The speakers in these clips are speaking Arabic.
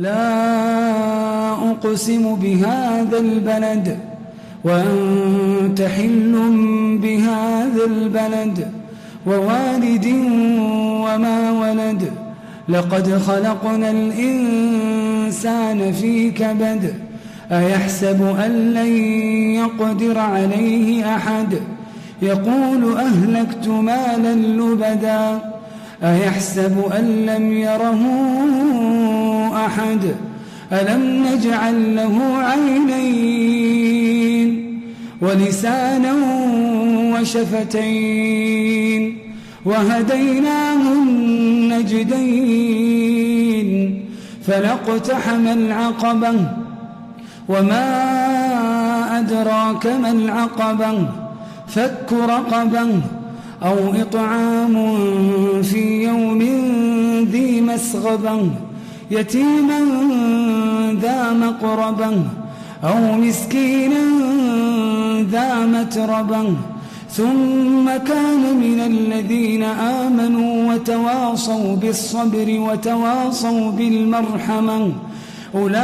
لا أقسم بهذا البلد وأنت حل بهذا البلد ووالد وما ولد. لقد خلقنا الإنسان في كبد أيحسب أن لن يقدر عليه أحد؟ يقول أهلكت مالا لبدا أيحسب أن لم يره أحد ألم نجعل له عينين؟ ولسانا وشفتين وهديناه النجدين فلاقتحم العقبة وما أدراك ما العقبة؟ فك رقبة أو إطعام في يوم ذي مسغبة. يتيما ذا مقربة أو مسكينا ذا متربة ثم كان من الذين آمنوا وتواصوا بالصبر وتواصوا بالمرحمة أولئك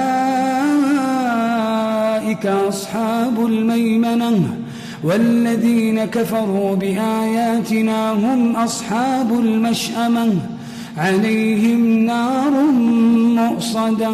أصحاب الميمنة والذين كفروا بآياتنا هم أصحاب المشأمة عليهم نار مؤصده